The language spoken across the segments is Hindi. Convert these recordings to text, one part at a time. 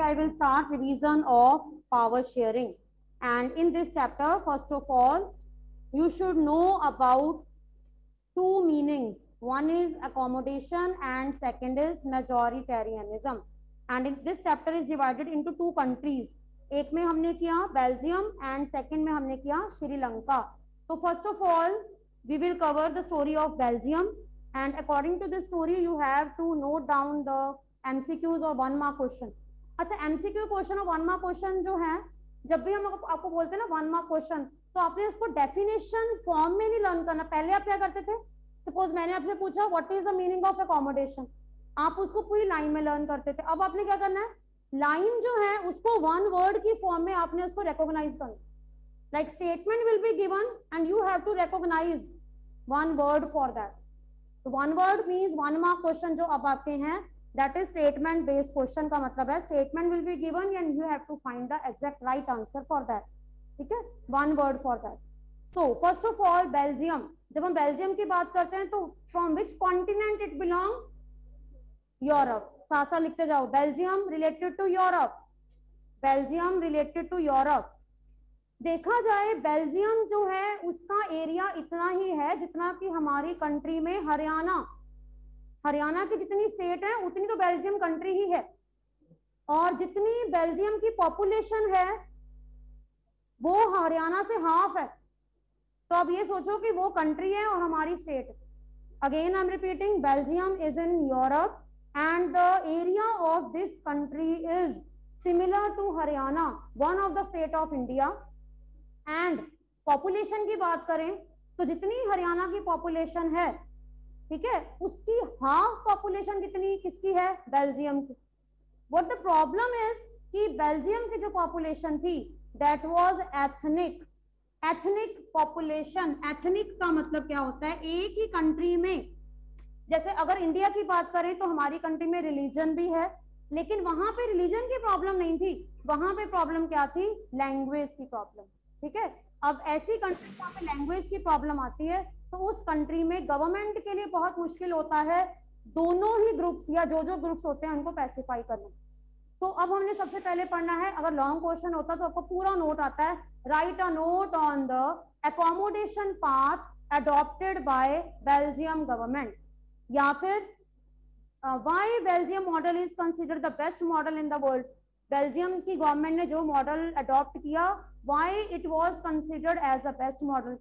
I will start revision of power sharing. And in this chapter, first of all, you should know about two meanings. One is accommodation and second is majoritarianism. And in this chapter is divided into two countries. एक में हमने किया बेल्जियम एंड सेकंड में हमने किया श्रीलंका तो first of all we will cover the story of Belgium and according to this story you have to note down the MCQs और वन मार्क क्वेश्चन अच्छा एमसीक्यू क्वेश्चन और वन मार्क क्वेश्चन जो है, जब भी हम आपको बोलते हैं ना वन मार्क क्वेश्चन तो आपने उसको डेफिनेशन फॉर्म में नहीं लर्न करना। पहले आप क्या करते थे? सपोज़ मैंने आपसे पूछा what is the meaning of accommodation आप उसको पूरी लाइन में लर्न करते थे। अब आपने क्या करना है? लाइन जो है, उसको वन वर्ड की फॉर्म में आपने उसको रिकॉग्नाइज करना like statement will be given and you have to recognise one word for that one word means one mark question जो अब आपके हैं that is statement based question का मतलब है। Statement will be given and you have to find the exact right answer for that ठीक है? One word for that so first of all Belgium जब हम बेल्जियम की बात करते हैं तो from which continent it belong Europe सासा लिखते जाओ। Belgium related to Europe Belgium related to Europe देखा जाए बेल्जियम जो है, उसका एरिया इतना ही है जितना कि हमारी कंट्री में हरियाणा। हरियाणा की जितनी स्टेट है, उतनी तो बेल्जियम कंट्री ही है। और जितनी बेल्जियम की पॉपुलेशन है, वो हरियाणा से हाफ़ है। तो अब ये सोचो कि वो कंट्री है और हमारी state again I am repeating Belgium is in Europe and the area of this country is similar to Haryana one of the state of India and population की बात करें तो जितनी हरियाणा की पॉपुलेशन है ठीक है? उसकी हाफ़ पॉपुलेशन कितनी, किसकी है? बेल्जियम की। व्हाट द प्रॉब्लम इज़ कि बेल्जियम की जो पॉपुलेशन थी that was ethnic ethnic population ethnic का मतलब क्या होता है? एक ही कंट्री में। जैसे अगर इंडिया की बात करें तो हमारी कंट्री में रिलीजन भी है, लेकिन वहाँ पे रिलीजन की प्रॉब्लम नहीं थी। वहाँ पे प्रॉब्लम क्या थी? लैंग्वेज की प्रॉब्लम ठीक है? अब ऐसी कंट्री जहाँ पे लैंग्वेज की प्रॉब्लम आती है तो उस कंट्री में गवर्नमेंट के लिए बहुत मुश्किल होता है दोनों ही ग्रुप्स या जो जो ग्रुप्स होते हैं उनको पैसिफाई करना। तो अब हमने सबसे पहले पढ़ना है, अगर लॉन्ग क्वेश्चन होता तो आपको पूरा नोट आता है। Write a note on the accommodation path adopted by Belgium government या फिर why Belgium model is consider the best model in the world Belgium की गवर्नमेंट ने जो मॉडल अडॉप्ट किया why it was considered as a best model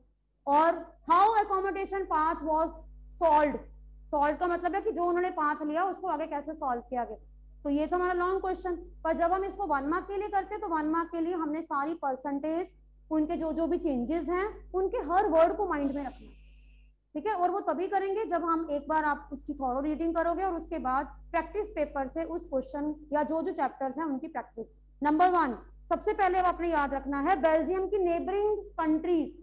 और how accommodation path was solve solve का मतलब है कि जो उन्होंने पाथ लिया, उसको आगे कैसे सॉल्व किया गया? तो ये था हमारा लॉन्ग क्वेश्चन पर जब हम इसको वन मार्क के लिए करते तो वन मार्क के लिए हमने सारी परसेंटेज उनके जो जो भी चेंजेस हैं, उनके हर वर्ड को माइंड में रखना। ठीक है? और वो तभी करेंगे जब हम एक बार आप उसकी थॉरो रीडिंग करोगे और उसके बाद प्रैक्टिस पेपर से उस क्वेश्चन या जो जो चैप्टर्स हैं उनकी प्रैक्टिस नंबर वन सबसे पहले आपने याद रखना है बेल्जियम की नेबरिंग कंट्रीज़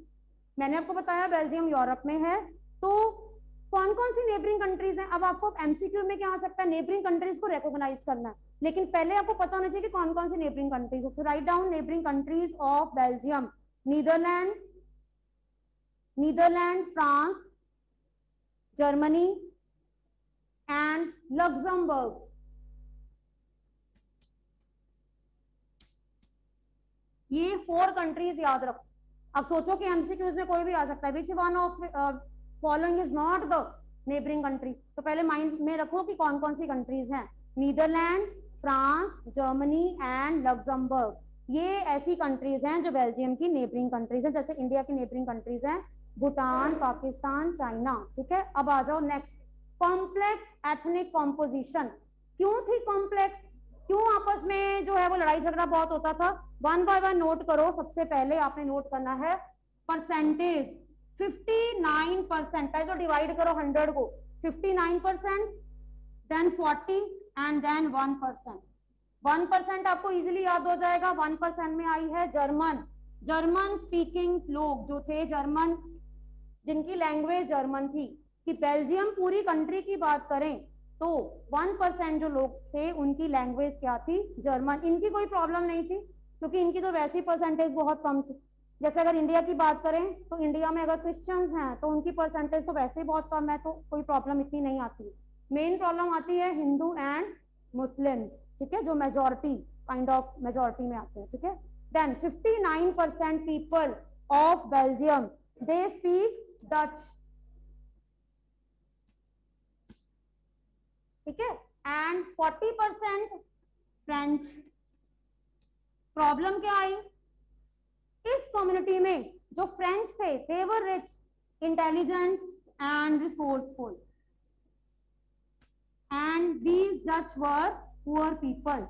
मैंने आपको बताया बेल्जियम यूरोप में है। तो कौन कौन सी नेबरिंग कंट्रीज़ हैं? अब आपको एमसीक्यू में क्या आ सकता है? नेबरिंग कंट्रीज़ को रिकॉग्नाइज करना है। लेकिन पहले आपको पता होना चाहिए कि कौन कौन सी नेबरिंग कंट्रीज़ है। Write down neighbouring countries of Belgium Netherland Netherland France Germany and Luxembourg ये फोर कंट्रीज़ याद रखो। अब सोचो कि एमसीक्यूज में कोई भी आ सकता है। Which one of following is not the neighbouring country तो पहले माइंड में रखो कि कौन कौन सी कंट्रीज़ हैं। Netherland France Germany and Luxembourg ये ऐसी कंट्रीज़ हैं जो बेल्जियम की नेबरिंग कंट्रीज़ हैं, जैसे इंडिया की नेबरिंग कंट्रीज़ हैं। भूटान, पाकिस्तान, चाइना, ठीक है? अब आ जाओ नेक्स्ट कॉम्प्लेक्स एथनिक कॉम्पोजिशन क्यों थी कॉम्प्लेक्स क्यों आपस में जो है वो लड़ाई झगड़ा बहुत होता था? वन बाय वन नोट करो, सबसे पहले आपने नोट करना है परसेंटेज 59 परसेंट पहले तो डिवाइड करो 100 को। 59 percent then 40 and then 1 percent one percent आपको इजीली याद हो जाएगा। वन परसेंट में आई है जर्मन जर्मन स्पीकिंग लोग जो थे जर्मन जिनकी लैंग्वेज जर्मन थी, कि बेल्जियम पूरी कंट्री की बात करें तो वन परसेंट जो लोग थे, उनकी लैंग्वेज क्या थी? जर्मन इनकी कोई प्रॉब्लम नहीं थी, क्योंकि इनकी तो वैसी परसेंटेज बहुत कम थी। जैसे अगर इंडिया की बात करें तो इंडिया में अगर क्रिश्चियंस हैं तो उनकी परसेंटेज तो वैसे ही बहुत कम है तो कोई प्रॉब्लम इतनी नहीं आती। मेन प्रॉब्लम आती है हिंदू एंड मुस्लिम्स ठीक है? जो मेजोरिटी काइंड ऑफ़ मेजोरिटी में आते हैं, ठीक है? Then 59 percent people of Belgium they speak Dutch ठीक है? एंड 40 परसेंट फ्रेंच प्रॉब्लम क्या आई? इस कम्युनिटी में जो फ्रेंच थे they were rich intelligent and resourceful and these Dutch were poor people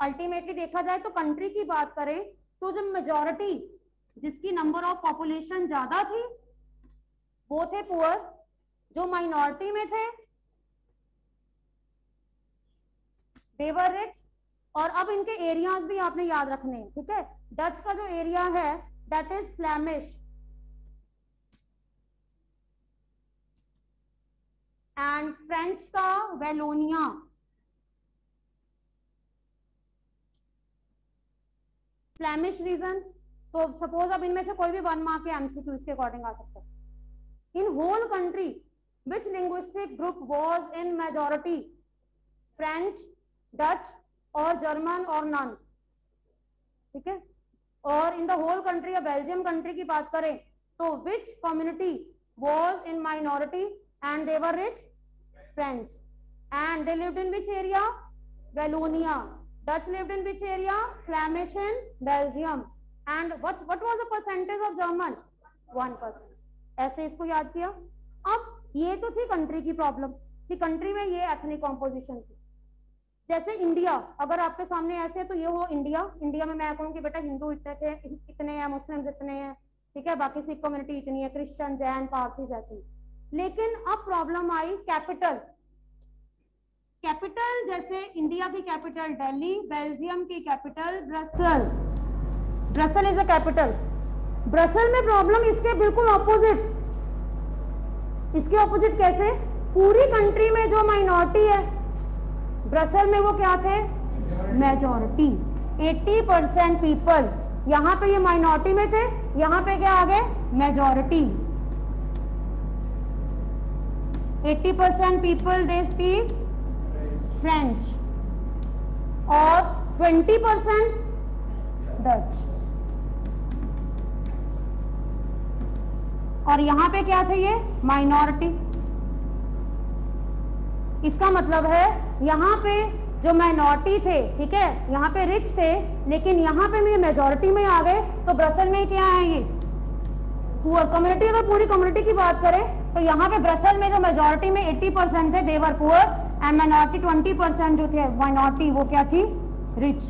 ultimately देखा जाए तो कंट्री की बात करें तो जो मेजोरिटी जिसकी नंबर ऑफ़ पॉपुलेशन ज़्यादा थी वो थे पुअर जो माइनॉरिटी में थे देवर रिच और अब इनके एरियाज़ भी आपने याद रखने हैं, ठीक है? डच का जो एरिया है that is Flemish and French का वेलोनिया फ्लैमिश रीजन तो सपोज़ अब इनमें से कोई भी वन मार्क के एमसीक्यू इसके अकॉर्डिंग आ सकता है। In whole country which linguistic group was in majority French Dutch और जर्मन और नन ठीक है और इन द होल कंट्री या बेल्जियम कंट्री की बात करें तो which community was in minority and they were rich French and they lived in which area Wallonia Dutch in which area? Flemish in Belgium. And what what was the percentage of German? One percent. ऐसे इसको याद किया? अब ये तो थी कंट्री की प्रॉब्लम कि कंट्री में ये एथनिक कॉम्पोजिशन थी। जैसे इंडिया अगर आपके सामने ऐसे तो ये हो इंडिया इंडिया में मैं कहूँ कि बेटा, हिंदू इतने थे, इतने हैं मुस्लिम इतने हैं, ठीक है? बाकी सिख कम्युनिटी इतनी है क्रिश्चियन जैन पारसी जैसे लेकिन अब प्रॉब्लम आई कैपिटल कैपिटल जैसे इंडिया की कैपिटल दिल्ली बेल्जियम की capital Brussels Brussels is a capital Brussels में प्रॉब्लम इसके बिल्कुल ऑपोजिट इसके ऑपोजिट कैसे? पूरी कंट्री में जो माइनॉरिटी है, ब्रसल में वो क्या थे? मेजोरिटी 80 परसेंट पीपल यहाँ पे ये माइनॉरिटी में थे, यहाँ पे क्या आ गए? Majority 80 percent people they speak French और 20 परसेंट डच और यहाँ पे क्या थे ये? माइनॉरिटी इसका मतलब है, यहाँ पे जो माइनॉरिटी थे, ठीक है? यहाँ पे रिच थे, लेकिन यहाँ पे भी मेजोरिटी में आ गए तो ब्रसल में क्या है ये? पुअर कम्युनिटी अगर पूरी कम्युनिटी की बात करें तो यहाँ पे ब्रसल में जो मेजोरिटी में 80 परसेंट थे they were poor and minority twenty percent जो थे माइनॉरिटी वो क्या थी? रिच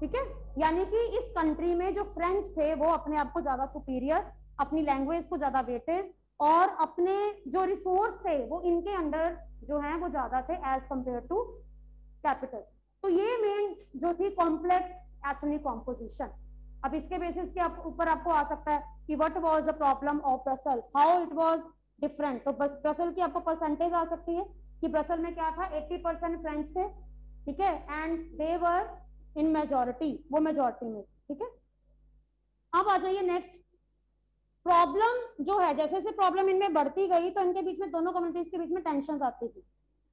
ठीक है? यानी कि इस कंट्री में जो फ्रेंच थे, वो अपने आप को ज़्यादा सुपीरियर अपनी लैंग्वेज को ज़्यादा वेटेज और अपने जो रिसोर्स थे, वो इनके अंडर जो है, वो ज़्यादा थे एज कंपेयर टू कैपिटल तो ये मेन जो थी कॉम्प्लेक्स एथनिक कॉम्पोजिशन अब इसके बेसिस के आप, ऊपर आपको आ सकता है कि what was the problem of Brussels how it was different तो बस ब्रसल की आपको परसेंटेज आ सकती है कि ब्रसल में क्या था? 80 परसेंट फ्रेंच थे, ठीक है? And they were in majority वो मेजोरिटी में, ठीक है? अब आ जाइए नेक्स्ट प्रॉब्लम जो है, जैसे जैसे प्रॉब्लम इनमें बढ़ती गई तो इनके बीच में, दोनों कम्युनिटीज के बीच में टेंशन आती थी।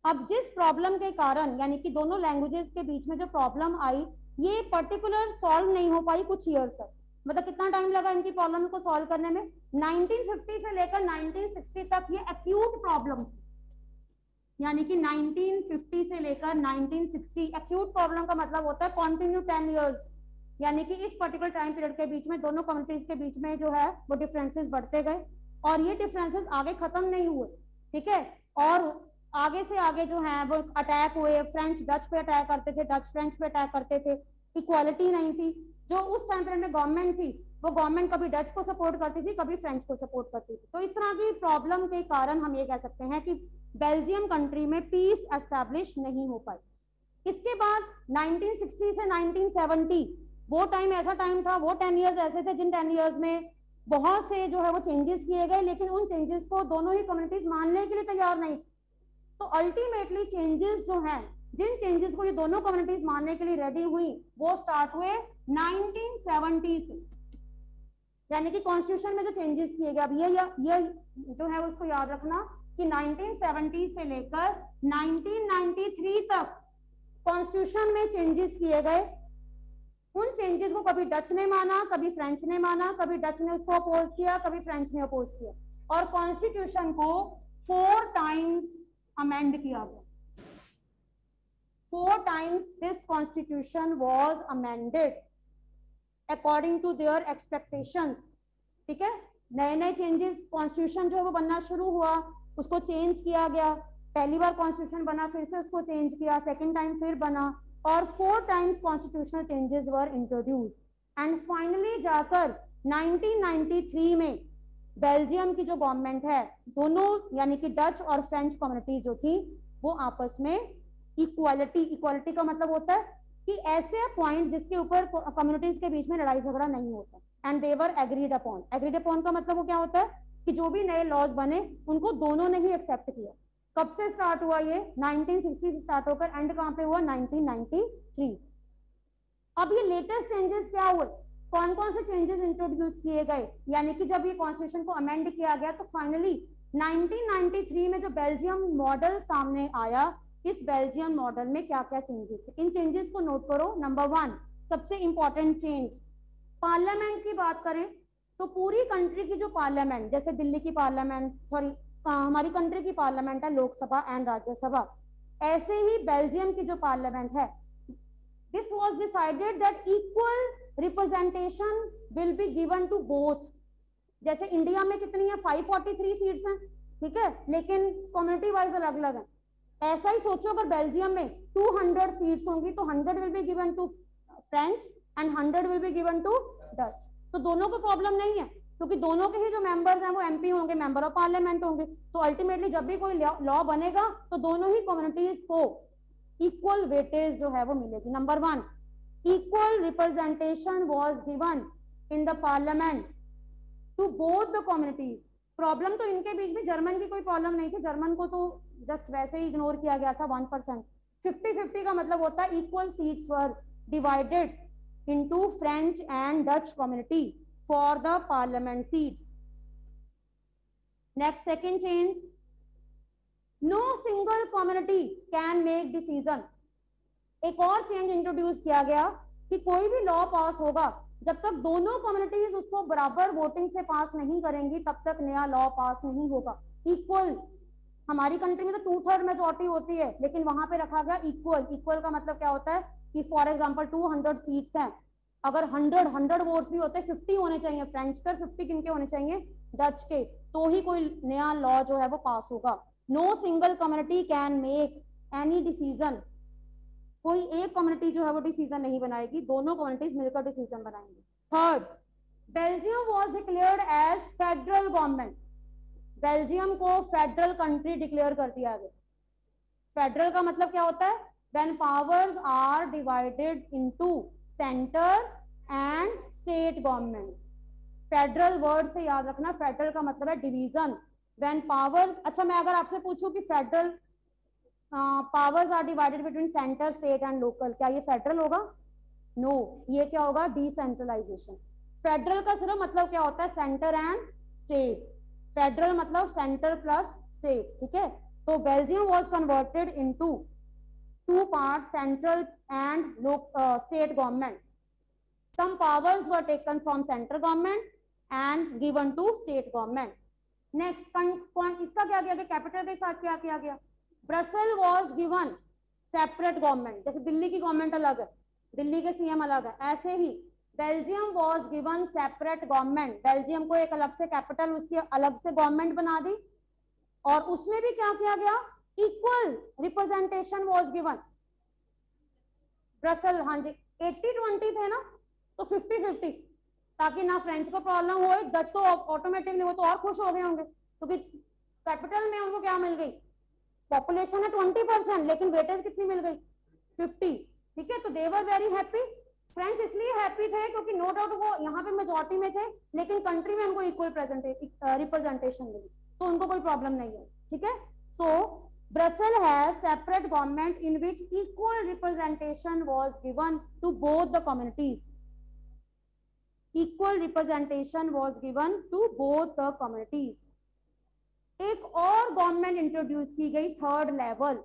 अब जिस प्रॉब्लम के कारण, यानी कि दोनों लैंग्वेजेस के बीच में जो प्रॉब्लम आई, ये पर्टिकुलर सॉल्व नहीं हो पाई कुछ ईयर्स तक। मतलब कितना टाइम लगा इनकी प्रॉब्लम को सॉल्व करने में? 1950 से लेकर 1960 तक ये एक्यूट प्रॉब्लम थी। यानी कि 1950 से लेकर 1960 एक्यूट प्रॉब्लम का मतलब होता है कॉन्टिन्यू 10 इयर्स यानी कि इस पर्टिकुलर टाइम पीरियड के बीच में, दोनों कम्युनिटीज के बीच में जो है, वो डिफरेंसेस बढ़ते गए और ये डिफरेंसेस आगे खत्म नहीं हुए, ठीक है? और आगे से आगे जो है, वो अटैक हुए फ्रेंच डच पे अटैक करते थे डच फ्रेंच पे अटैक करते थे इक्वालिटी नहीं थी। जो उस टाइम पीरियड में गवर्नमेंट थी, वो गवर्नमेंट कभी डच को सपोर्ट करती थी, कभी फ्रेंच को सपोर्ट करती थी। तो इस तरह की प्रॉब्लम के कारण हम ये कह सकते हैं कि बेल्जियम कंट्री में पीस एस्टेब्लिश नहीं हो पाई। इसके बाद 1960 से 1970 वो टाइम ऐसा टाइम था, वो टेन ईयर्स ऐसे थे जिन टेन ईयर्स में बहुत से जो है वो चेंजेस किए गए, लेकिन उन चेंजेस को दोनों ही कम्युनिटीज मानने के लिए तैयार नहीं तो अल्टीमेटली चेंजेस जो हैं, जिन चेंजेस को ये दोनों कम्युनिटीज मानने के लिए रेडी हुई, वो स्टार्ट हुए 1970 से। यानी कि कॉन्स्टिट्यूशन में जो चेंजेस किए गए, अब ये ये जो है उसको याद रखना कि 1970 से लेकर 1993 तक कॉन्स्टिट्यूशन में चेंजेस किए गए। उन चेंजेस को कभी डच ने माना, कभी फ्रेंच ने माना, कभी डच ने उसको अपोज किया, कभी फ्रेंच ने अपोज किया। और कॉन्स्टिट्यूशन को फोर टाइम्स अमेंड किया गया। Four times this constitution was amended according to their expectations ठीक है? नए नए चेंजेस कॉन्स्टिट्यूशन जो है वो बनना शुरू हुआ। उसको चेंज किया गया। पहली बार कॉन्स्टिट्यूशन बना, फिर से उसको चेंज किया सेकेंड टाइम फिर बना, और four times constitutional changes were introduce and finally जाकर 1993 में बेल्जियम की जो गवर्नमेंट है, दोनों यानी कि डच और फ्रेंच कम्युनिटी जो थी, वो आपस में इक्वालिटी इक्वालिटी का मतलब होता है कि ऐसे पॉइंट जिसके ऊपर कम्युनिटीज के बीच में लड़ाई झगड़ा नहीं होता। And they were agreed upon agreed upon का मतलब वो क्या होता है? कि जो भी नए लॉज बने, उनको दोनों ने ही एक्सेप्ट किया। कब से स्टार्ट हुआ ये? 1960 से स्टार्ट होकर एंड कहाँ पे हुआ? 1993 अब ये लेटेस्ट चेंजेस क्या हुए? कौन कौन से चेंजेस इंट्रोड्यूस किए गए? यानी कि जब ये कॉन्स्टिट्यूशन को अमेंड किया गया तो फाइनली 1993 में जो बेल्जियम मॉडल सामने आया, इस बेल्जियम मॉडल में क्या क्या चेंजेस थे? इन चेंजेस को नोट करो। नंबर वन सबसे इंपॉर्टेंट चेंज पार्लियामेंट की बात करें तो पूरी कंट्री की जो पार्लियामेंट जैसे दिल्ली की पार्लियामेंट सॉरी हमारी कंट्री की पार्लियामेंट है, लोकसभा एंड राज्यसभा। ऐसे ही बेल्जियम की जो पार्लियामेंट है this was decided that equal representation will be given to both जैसे इंडिया में कितनी है 543 सीट्स हैं, ठीक है, लेकिन कम्युनिटी वाइज अलग अलग है। ऐसा ही सोचो अगर बेल्जियम में 200 सीट्स होंगी तो 100 will be given to French and 100 will be given to Dutch तो दोनों को प्रॉब्लम नहीं है, क्योंकि दोनों के ही जो मेंबर्स हैं वो एमपी होंगे मेंबर ऑफ़ पार्लियामेंट होंगे। तो अल्टीमेटली जब भी कोई लॉ बनेगा तो दोनों ही कम्युनिटीज को इक्वल वेटेज जो है वो मिलेगी। Number one equal representation was given in the parliament to both the communities problem तो इनके बीच में जर्मन की कोई प्रॉब्लम नहीं थी। जर्मन को तो जस्ट वैसे ही इग्नोर किया गया था वन परसेंट फिफ्टी फिफ्टी का मतलब होता है equal seats were divided into French and Dutch community for the parliament seats next second change no single community can make decision एक और चेंज इंट्रोड्यूस किया गया कि कोई भी लॉ पास होगा, जब तक दोनों कम्युनिटीज उसको बराबर वोटिंग से पास नहीं करेंगी, तब तक नया लॉ पास नहीं होगा। इक्वल हमारी कंट्री में तो टू थर्ड मेजोरिटी होती है, लेकिन वहाँ पे रखा गया इक्वल इक्वल का मतलब क्या होता है? कि for example two hundred seats हैं। अगर हंड्रेड हंड्रेड वोट्स भी होते फिफ्टी होने चाहिए। फ्रेंच पर फिफ्टी किन के होने चाहिए? डच के। तो ही कोई नया लॉ जो है वो पास होगा। No single community can make any decision कोई एक कम्युनिटी जो है वो डिसीज़न नहीं बनाएगी। दोनों कम्युनिटीज मिलकर डिसीज़न बनाएँगे। Third Belgium was declared as federal government Belgium को फेडरल कंट्री डिक्लेयर कर दिया गया। फेडरल का मतलब क्या होता है? When powers are divided into centre and state government federal word से याद रखना फेडरल का मतलब है डिवीज़न वेन पावर्स अच्छा मैं अगर आपसे पूछूँ कि federal powers are divided between centre state and local क्या ये फेडरल होगा? नो no, ये क्या होगा? डिसेंट्रलाइजेशन फेडरल का सिर्फ़ मतलब क्या होता है? सेंटर एंड स्टेट फेडरल मतलब सेंटर प्लस स्टेट ठीक है? तो Belgium was converted into two part central and state government some powers were taken from central government and given to state government. Next इसका क्या किया गया? कैपिटल के साथ क्या किया गया? Brussels was given separate government जैसे दिल्ली की गवर्नमेंट अलग है, दिल्ली के सीएम अलग है, ऐसे ही Belgium was given separate government Belgium को एक अलग से कैपिटल उसकी अलग से गवर्नमेंट बना दी। और उसमें भी क्या किया गया? Equal representation was given Brussels हाँ जी. एट्टी ट्वेंटी थे ना तो फिफ्टी फिफ्टी ताकि ना फ्रेंच को प्रॉब्लम हो डच को ऑटोमेटिकली वो तो और खुश हो गए होंगे. क्योंकि तो कैपिटल में उनको क्या मिल गई? पॉपुलेशन है ट्वेंटी परसेंट लेकिन वेटेज कितनी मिल गई? फिफ्टी ठीक है? तो they were very happy French इसलिए हैप्पी थे क्योंकि नो डाउट वो यहाँ पे मेजोरिटी में थे, लेकिन कंट्री में उनको इक्वल रिप्रेजेंटेशन मिली. तो उनको कोई प्रॉब्लम नहीं है. ठीक है? So Brussels has separate government in which equal representation was given to both the communities. Equal representation was given to both the communities. एक और गवर्नमेंट इंट्रोड्यूस की गई third level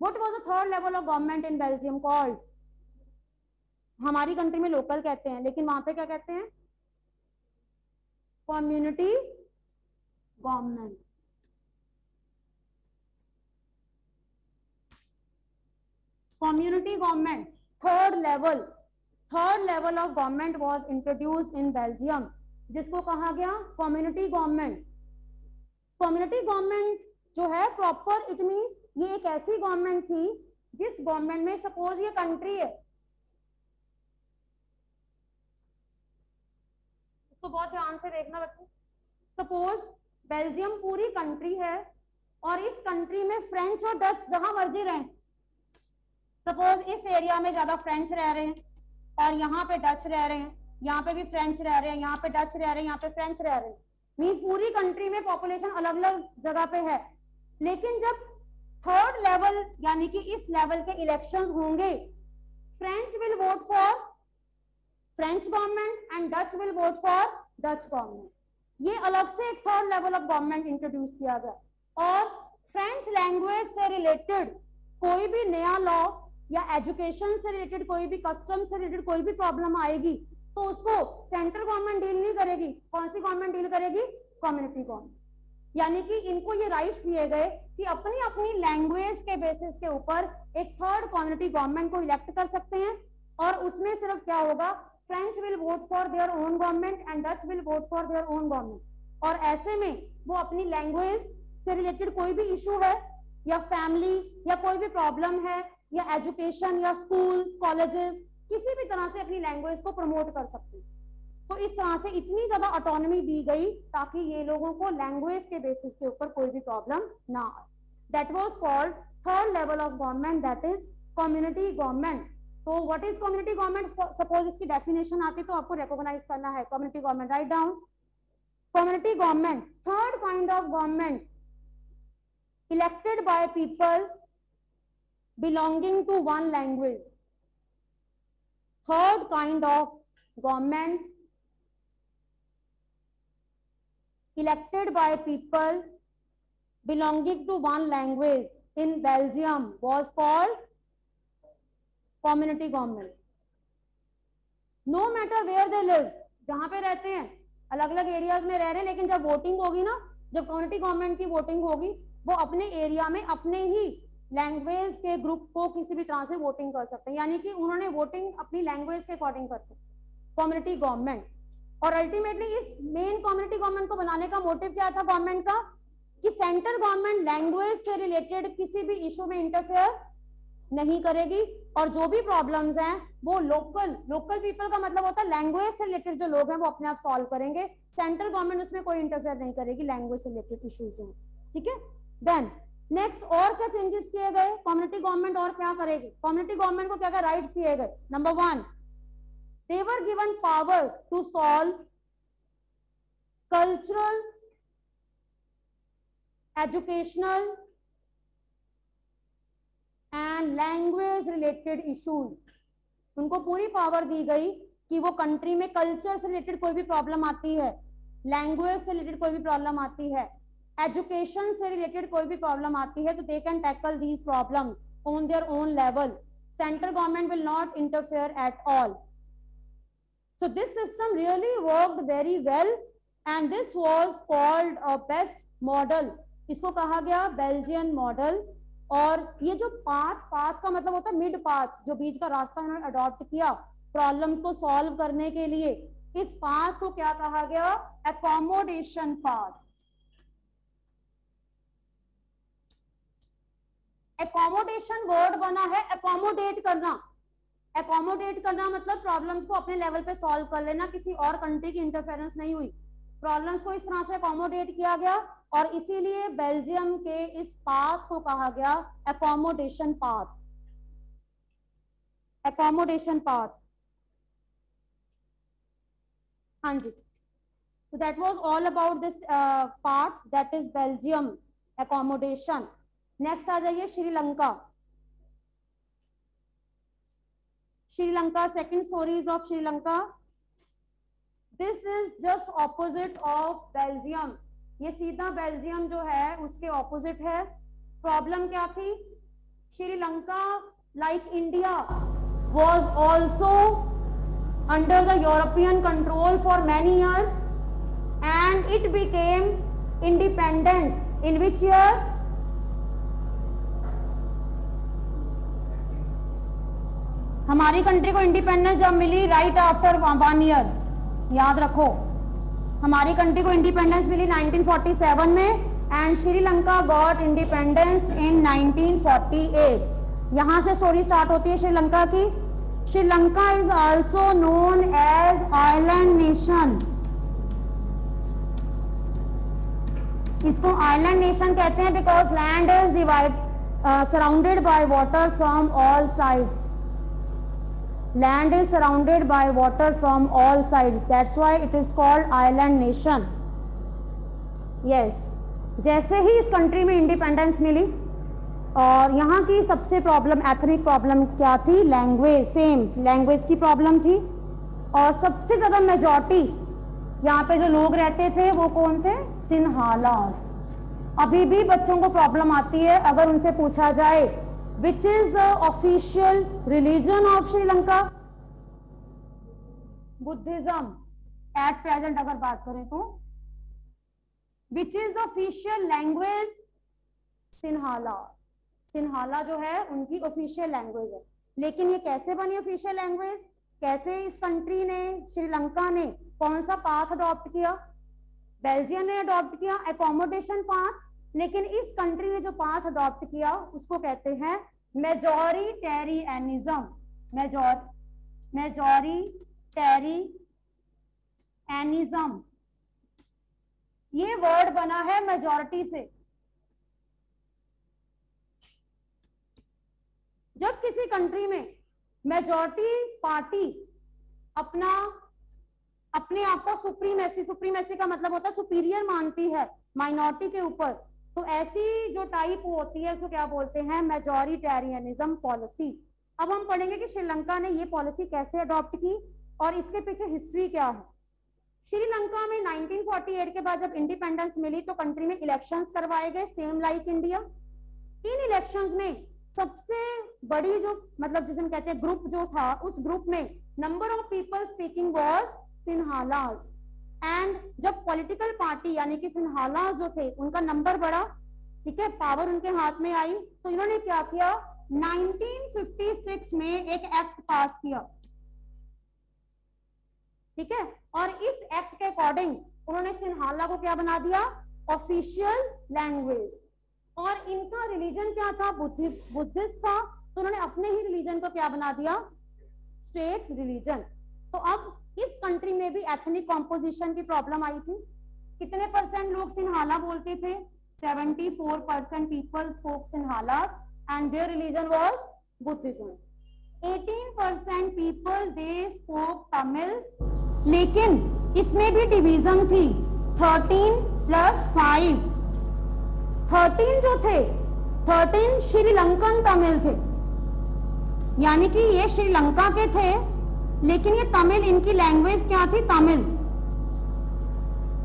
what was the third level of government in Belgium called हमारी कंट्री में लोकल कहते हैं लेकिन वहाँ पे क्या कहते हैं community government community government, third level third level of government was introduced in belgium. जिसको कहा गया? कम्युनिटी गवर्नमेंट कम्युनिटी गवर्नमेंट जो है प्रॉपर इट मींस ये एक ऐसी गवर्नमेंट थी जिस गवर्नमेंट में सपोज़ ये कंट्री है। इसको बहुत ध्यान से देखना बच्चे। सपोज़ बेल्जियम पूरी कंट्री है और इस कंट्री में फ्रेंच और डच जहाँ मर्ज़ी रहे सपोज़ इस एरिया में ज़्यादा फ्रेंच रह रहे हैं, और यहाँ पे डच रह रहे हैं, यहाँ पे भी फ्रेंच रह रहे हैं, यहाँ पे डच रह रहे हैं, यहाँ पे फ्रेंच रह रहे हैं। मीन्स पूरी कंट्री में पॉपुलेशन अलग अलग जगह पे है। लेकिन जब थर्ड लेवल यानी कि इस लेवल के इलेक्शन होंगे French will vote for French government and Dutch will vote for Dutch government ये अलग से एक third level of government introduce किया गया। और फ्रेंच लैंग्वेज से रिलेटेड कोई भी नया लॉ या एजुकेशन से रिलेटेड कोई भी, कस्टम से रिलेटेड कोई भी प्रॉब्लम आएगी तो उसको सेंट्रल गवर्नमेंट डील नहीं करेगी। कौन सी गवर्नमेंट डील करेगी? Community government. यानी कि इनको ये राइट्स दिए गए कि अपनी अपनी लैंग्वेज के बेसिस के ऊपर एक थर्ड कम्युनिटी गवर्नमेंट को इलेक्ट कर सकते हैं। और उसमें सिर्फ़ क्या होगा? French will vote for their own government and Dutch will vote for their own government और ऐसे में वो अपनी लैंग्वेज से रिलेटेड कोई भी इशू है, या फैमिली या कोई भी प्रॉब्लम है या एजुकेशन या स्कूल कॉलेजेस किसी भी तरह से अपनी लैंग्वेज को प्रमोट कर सकते हैं। तो इस तरह से इतनी ज़्यादा ऑटोनॉमी दी गई ताकि ये लोगों को लैंग्वेज के बेसिस के ऊपर कोई भी प्रॉब्लम ना आए। That was called third level of government that is community government तो what is community government suppose इसकी डेफिनेशन आती तो आपको रिकॉग्नाइज करना है। Community government right down community government third kind of government elected by people belonging to one language. Third kind of government elected by people belonging to one language in Belgium was called community government. No matter where they live, जहाँ पे रहते हैं अलग अलग एरियाज़ में रह रहे हैं लेकिन जब वोटिंग होगी ना जब कम्युनिटी गवर्नमेंट की वोटिंग होगी वो अपने एरिया में अपने ही लैंग्वेज के ग्रुप को किसी भी तरह से वोटिंग कर सकते हैं। यानी कि उन्होंने वोटिंग अपनी लैंग्वेज के अकॉर्डिंग कर सकते कम्युनिटी गवर्नमेंट और अल्टीमेटली इस मेन कम्युनिटी गवर्नमेंट को बनाने का मोटिव क्या था गवर्नमेंट का? कि सेंट्रल गवर्नमेंट लैंग्वेज से रिलेटेड किसी भी इशू में इंटरफेयर नहीं करेगी। और जो भी प्रॉब्लम्स हैं, वो लोकल लोकल पीपल का मतलब होता है लैंग्वेज से रिलेटेड जो लोग हैं, वो अपने आप सॉल्व करेंगे। सेंट्रल गवर्नमेंट उसमें कोई इंटरफेयर नहीं करेगी लैंग्वेज से रिलेटेड इश्यूज़ हैं ठीक है? देन नेक्स्ट और क्या चेंजेस किए गए? कम्युनिटी गवर्नमेंट और क्या करेगी? कम्युनिटी गवर्नमेंट को क्या क्या राइट्स दिए गए? Number one they were given power to solve cultural educational and language related issues उनको पूरी पावर दी गई कि वो कंट्री में कल्चर से रिलेटेड कोई भी प्रॉब्लम आती है लैंग्वेज से रिलेटेड कोई भी प्रॉब्लम आती है एजुकेशन से रिलेटेड कोई भी प्रॉब्लम आती है तो they can tackle these problems on their own level central government will not interfere at all so this system really worked very well, and this was called a best model. इसको कहा गया बेल्जियन मॉडल और ये जो पाथ पाथ का मतलब होता है मिड पाथ जो बीच का रास्ता इन्होंने अडॉप्ट किया प्रॉब्लम्स को सॉल्व करने के लिए, इस पाथ को क्या कहा गया? एकोमोडेशन पाथ एकोमोडेशन वर्ड बना है एकोमोडेट करना। एकोमोडेट करना मतलब प्रॉब्लम्स को अपने लेवल पे सॉल्व कर लेना किसी और कंट्री की इंटरफेरेंस नहीं हुई। प्रॉब्लम्स को इस तरह से एकोमोडेट किया गया और इसीलिए बेल्जियम के इस पाथ को कहा गया एकोमोडेशन पाथ एकोमोडेशन पाथ हाँ जी। So that was all about this uh, part that is next आ जाइए Sri Lanka. Sri Lanka second stories of Sri Lanka. This is just opposite of Belgium ये सीधा बेल्जियम जो है, उसके ऑपोजिट है। प्रॉब्लम क्या थी? Sri Lanka like India was also under the European control for many years and it became independent in which year हमारी कंट्री को इंडिपेंडेंस जब मिली राइट आफ्टर वन ईयर याद रखो। हमारी कंट्री को इंडिपेंडेंस मिली 1947 में and Sri Lanka got independence in 1948 यहाँ से स्टोरी स्टार्ट होती है श्रीलंका की। Sri Lanka is also known as island nation इसको आइलैंड नेशन कहते हैं because land is divide surrounded by water from all sides land is surrounded by water from all sides. That's why it is called island nation. Yes. जैसे ही इस कंट्री में इंडिपेंडेंस मिली, और यहाँ की सबसे प्रॉब्लम एथनिक प्रॉब्लम क्या थी? लैंग्वेज सेम लैंग्वेज की प्रॉब्लम थी। और सबसे ज़्यादा मेजॉरिटी यहाँ पे जो लोग रहते थे, वो कौन थे? सिन्हालास अभी भी बच्चों को प्रॉब्लम आती है, अगर उनसे पूछा जाए which is the official religion of Sri Lanka? Buddhism. At present, अगर बात करें तो which is the official language? Sinhala Sinhala जो है, उनकी ऑफिशियल लैंग्वेज है लेकिन ये कैसे बनी ऑफिशियल लैंग्वेज कैसे इस कंट्री ने श्रीलंका ने, कौन सा पाथ अडॉप्ट किया बेल्जियम ने अडॉप्ट किया एकोमोडेशन पाथ लेकिन इस कंट्री ने जो पाथ अडॉप्ट किया, उसको कहते हैं मेजोरिटेरियनिज्म मेजोर मेजोरिटेरियनिज्म ये वर्ड बना है मेजोरिटी से। जब किसी कंट्री में मेजोरिटी पार्टी अपना, अपने आप को सुप्रीमेसी सुप्रीमेसी का मतलब होता है सुपीरियर मानती है माइनॉरिटी के ऊपर तो ऐसी जो टाइप होती है, उसको क्या बोलते हैं? मेजोरिटेरियनिज्म पॉलिसी अब हम पढ़ेंगे कि श्रीलंका ने ये पॉलिसी कैसे अडॉप्ट की और इसके पीछे हिस्ट्री क्या है। श्रीलंका में 1948 के बाद जब इंडिपेंडेंस मिली तो कंट्री में इलेक्शंस करवाए गए सेम लाइक इंडिया इन इलेक्शंस में सबसे बड़ी जो मतलब जिसे हम कहते हैं ग्रुप जो था, उस ग्रुप में number of people speaking was Sinhalas and जब पॉलिटिकल पार्टी यानी कि सिन्हाला जो थे, उनका नंबर बढ़ा, ठीक है? पावर उनके हाथ में आई। तो इन्होंने क्या किया? 1956 में एक एक्ट पास किया। ठीक है? और इस एक्ट के अकॉर्डिंग उन्होंने सिन्हाला को क्या बना दिया? ऑफिशियल लैंग्वेज और इनका रिलीजन क्या था? बुद्धिस्ट बुद्धिस्ट था। तो उन्होंने अपने ही रिलीजन को क्या बना दिया? स्टेट रिलीजन तो अब इस कंट्री में भी एथनिक कॉम्पोजिशन की प्रॉब्लम आई थी? कितने परसेंट लोग सिन्हाला बोलते थे? 74 percent people spoke Sinhala and their religion was Buddhism. 18 percent people they spoke Tamil लेकिन इसमें भी डिवीज़न थी। 13 प्लस 5 13 जो थे 13 श्रीलंकन तमिल थे। यानी कि ये श्रीलंका के थे लेकिन ये तमिल, इनकी लैंग्वेज क्या थी? तमिल।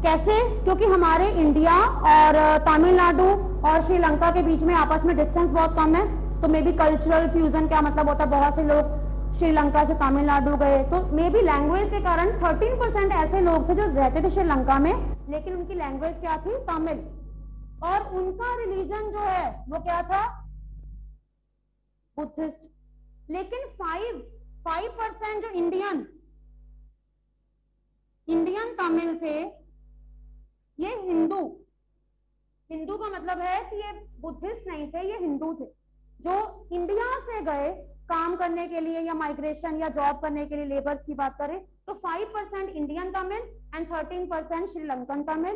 कैसे? क्योंकि हमारे इंडिया और तमिलनाडु और श्रीलंका के बीच में आपस में डिस्टेंस बहुत कम है। तो मे बी कल्चरल फ्यूजन क्या मतलब होता है? बहुत से लोग श्रीलंका से तमिलनाडु गए। तो मे बी लैंग्वेज के कारण 13 परसेंट ऐसे लोग थे जो रहते थे श्रीलंका में, लेकिन उनकी लैंग्वेज क्या थी? तमिल। और उनका रिलीजन जो है, वो क्या था? बुद्धिस्ट लेकिन फाइव फाइव परसेंट जो इंडियन इंडियन तमिल थे, ये हिंदू। हिंदू का मतलब है कि ये बुद्धिस्ट नहीं थे, ये हिंदू थे। जो इंडिया से गए काम करने के लिए या माइग्रेशन या जॉब करने के लिए लेबर्स की बात करें तो five percent Indian Tamil and thirteen percent Sri Lankan Tamil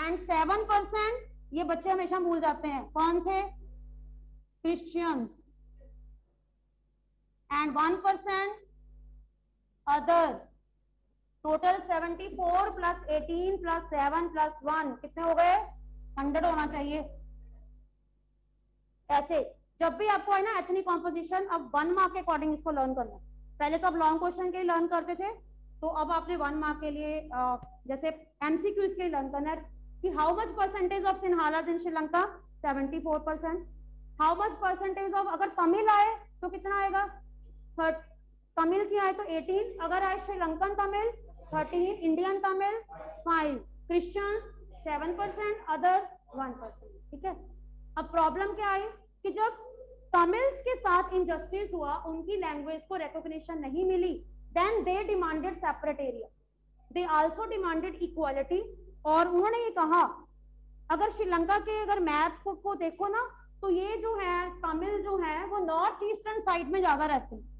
and seven percent ये बच्चे हमेशा भूल जाते हैं। कौन थे? Christians and 1% other. Total 74 plus 18 plus 7 plus 1 कितने हो गए? 100 होना चाहिए। ऐसे। जब भी आपको है ना एथनिक कॉम्पोजिशन अब वन मार्क के अकॉर्डिंग इसको लर्न करना। पहले तो आप लॉन्ग क्वेश्चन के लिए लर्न करते थे तो अब आपने वन मार्क के लिए जैसे एमसीक्यूज के लिए लर्न करना है। कि how much percentage of Sinhalas in Sri Lanka 74 percent how much percentage of अगर तमिल आए तो कितना आएगा? तमिल की आए तो 18 अगर आए Sri Lankan Tamil 13 Indian Tamil 5 Christian 7 percent others 1 percent ठीक है? अब प्रॉब्लम क्या आई? कि जब तमिल्स के साथ इनजस्टिस हुआ उनकी लैंग्वेज को रिकॉग्निशन नहीं मिली then they demanded separate area they also demanded equality और उन्होंने ये कहा अगर श्रीलंका के अगर मैप को, को देखो ना तो ये जो है तमिल जो है वो नॉर्थ ईस्टर्न साइड में ज़्यादा रहते हैं।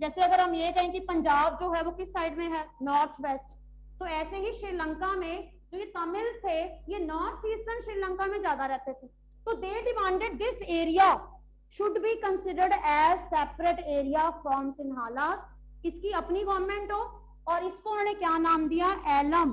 जैसे अगर हम ये कहें कि पंजाब जो है वो किस साइड में है? नॉर्थ वेस्ट तो ऐसे ही श्रीलंका में जो ये तमिल थे, ये नॉर्थ ईस्टर्न श्रीलंका में ज़्यादा रहते थे। तो they demanded this area should be considered as separate area from Sinhala इसकी अपनी गवर्नमेंट हो। और इसको उन्होंने क्या नाम दिया? एलम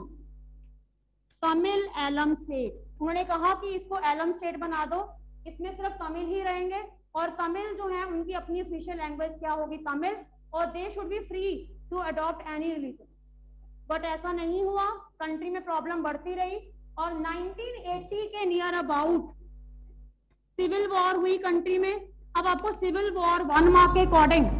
तमिल एलम स्टेट उन्होंने कहा कि इसको एलम स्टेट बना दो। इसमें सिर्फ़ तमिल ही रहेंगे। और तमिल जो है, उनकी अपनी ऑफिशियल लैंग्वेज क्या होगी? तमिल। और they should be free to adopt any religion but ऐसा नहीं हुआ कंट्री में प्रॉब्लम बढ़ती रही और 1980 के नियर अबाउट सिविल वॉर हुई कंट्री में अब आपको सिविल वॉर वन मार्क के according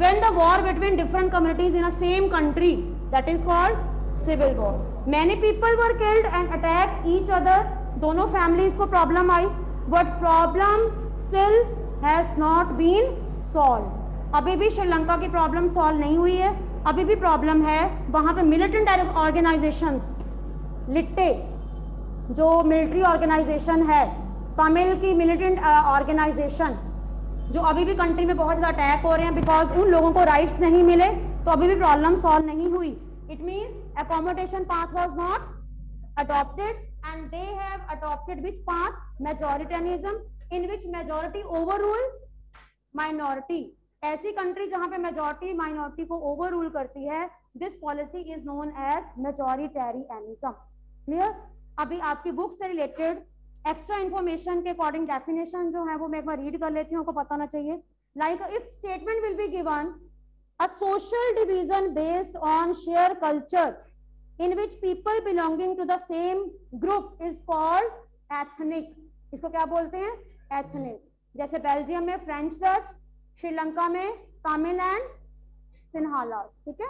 when the war between different communities in a same country that is called civil war many people were killed and attacked each other दोनों families को problem आई but problem still has not been solved अभी भी श्रीलंका की प्रॉब्लम सॉल्व नहीं हुई है। अभी भी प्रॉब्लम है वहाँ पे मिलिटेंट ऑर्गेनाइजेशन लिट्टे, जो मिलिट्री ऑर्गेनाइजेशन है, तमिल की मिलिटेंट ऑर्गेनाइजेशन जो अभी भी कंट्री में बहुत ज़्यादा अटैक हो रहे हैं बिकॉज़ उन लोगों को राइट्स नहीं मिले तो अभी भी प्रॉब्लम सॉल्व नहीं हुई। It means accommodation path was not adopted and they have adopted which path? Majoritarism in which majority overrule minority ऐसी कंट्री जहाँ पे मेजोरिटी माइनॉरिटी को ओवर रूल करती है this policy is known as majoritarianism clear अभी आपकी बुक से रिलेटेड एक्स्ट्रा इन्फॉर्मेशन के अकॉर्डिंग डेफिनेशन जो है, वो मैं एक बार रीड कर लेती हूँ, आपको पता होना चाहिए। Like if statement will be given a social division based on share culture in which people belonging to the same group is called ethnic. इसको क्या बोलते हैं? एथनिक जैसे बेल्जियम में फ्रेंच डच श्रीलंका में तमिल एंड सिन्हालास ठीक है?